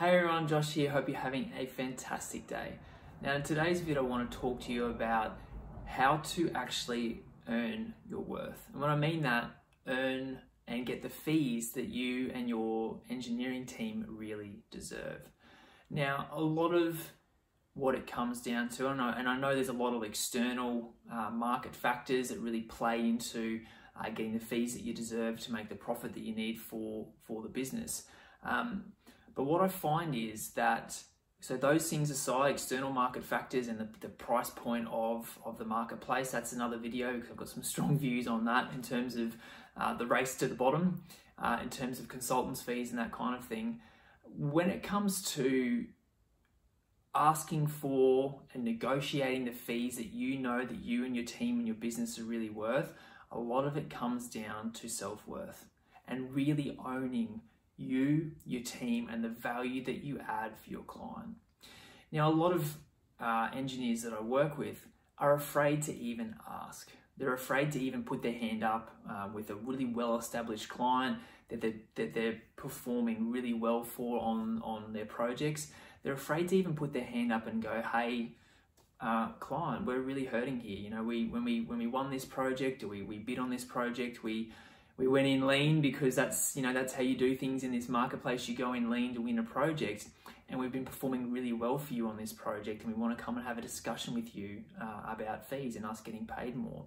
Hey everyone, Josh here. Hope you're having a fantastic day. Now, in today's video, I want to talk to you about how to actually earn your worth. And when I mean that, earn and get the fees that you and your engineering team really deserve. Now, a lot of what it comes down to, and I know, and I know there's a lot of external uh, market factors that really play into uh, getting the fees that you deserve to make the profit that you need for for the business. Um, but what I find is that so those things aside, external market factors and the, the price point of, of the marketplace, that's another video because I've got some strong views on that in terms of uh, the race to the bottom, uh, in terms of consultants fees and that kind of thing. When it comes to asking for and negotiating the fees that you know that you and your team and your business are really worth, a lot of it comes down to self-worth and really owning you, your team, and the value that you add for your client. Now, a lot of uh, engineers that I work with are afraid to even ask. They're afraid to even put their hand up uh, with a really well established client that they're, that they're performing really well for on, on their projects. They're afraid to even put their hand up and go, hey, uh, client, we're really hurting here. You know, we when we when we won this project we, we bid on this project, we we went in lean because that's you know that's how you do things in this marketplace. You go in lean to win a project and we've been performing really well for you on this project and we want to come and have a discussion with you uh, about fees and us getting paid more.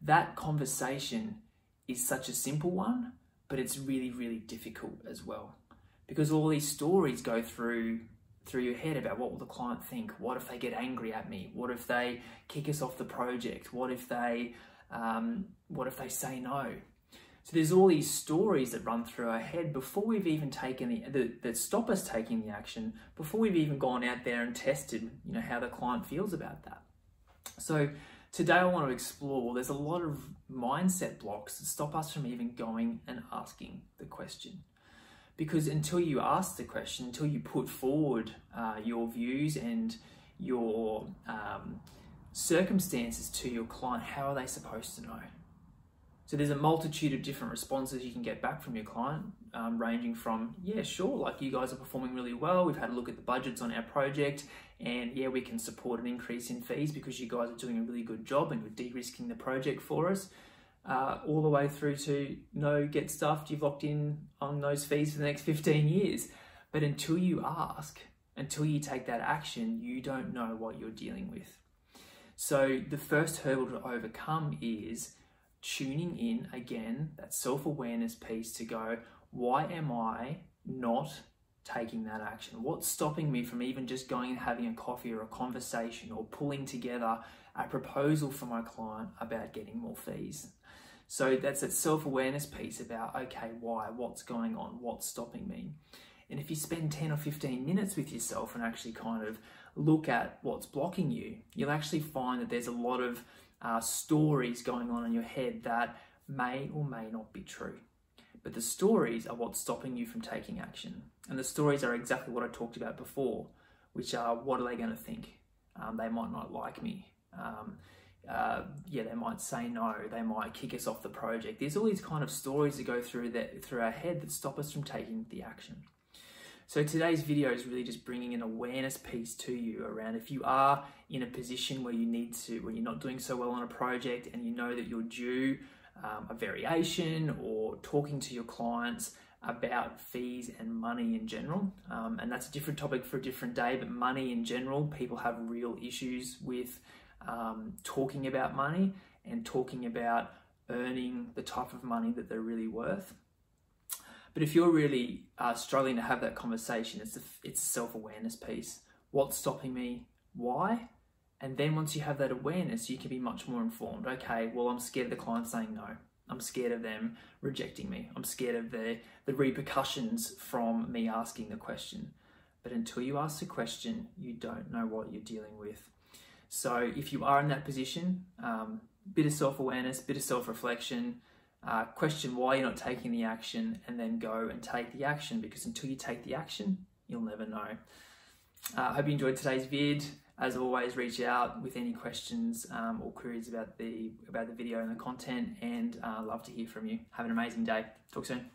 That conversation is such a simple one but it's really really difficult as well because all these stories go through through your head about what will the client think. What if they get angry at me? What if they kick us off the project? What if they um, what if they say no so there's all these stories that run through our head before we've even taken the that, that stop us taking the action before we've even gone out there and tested, you know, how the client feels about that. So today I want to explore. There's a lot of mindset blocks that stop us from even going and asking the question. Because until you ask the question, until you put forward uh, your views and your um, circumstances to your client, how are they supposed to know? So there's a multitude of different responses you can get back from your client, um, ranging from, yeah, sure, like you guys are performing really well. We've had a look at the budgets on our project, and yeah, we can support an increase in fees because you guys are doing a really good job and you're de-risking the project for us. Uh, all the way through to no, get stuffed, you've locked in on those fees for the next 15 years. But until you ask, until you take that action, you don't know what you're dealing with. So the first hurdle to overcome is tuning in again, that self awareness piece to go, why am I not taking that action? What's stopping me from even just going and having a coffee or a conversation or pulling together a proposal for my client about getting more fees? So that's that self awareness piece about, okay, why? What's going on? What's stopping me? And if you spend 10 or 15 minutes with yourself and actually kind of look at what's blocking you, you'll actually find that there's a lot of uh, stories going on in your head that may or may not be true. But the stories are what's stopping you from taking action. And the stories are exactly what I talked about before, which are what are they going to think? Um, they might not like me. Um, uh, yeah, they might say no. They might kick us off the project. There's all these kind of stories that go through that through our head that stop us from taking the action. So today's video is really just bringing an awareness piece to you around if you are in a position where you need to, where you're not doing so well on a project and you know that you're due um, a variation or talking to your clients about fees and money in general. Um, and that's a different topic for a different day, but money in general, people have real issues with um, talking about money and talking about earning the type of money that they're really worth. But if you're really uh, struggling to have that conversation, it's a, it's a self awareness piece. What's stopping me? Why? And then once you have that awareness, you can be much more informed. Okay, well, I'm scared of the client saying no. I'm scared of them rejecting me. I'm scared of the, the repercussions from me asking the question. But until you ask the question, you don't know what you're dealing with. So if you are in that position, um, bit of self awareness, bit of self reflection, uh, question why you're not taking the action, and then go and take the action because until you take the action, you'll never know. Uh, I uh, hope you enjoyed today's vid. As always, reach out with any questions um, or queries about the about the video and the content, and uh, love to hear from you. Have an amazing day. Talk soon.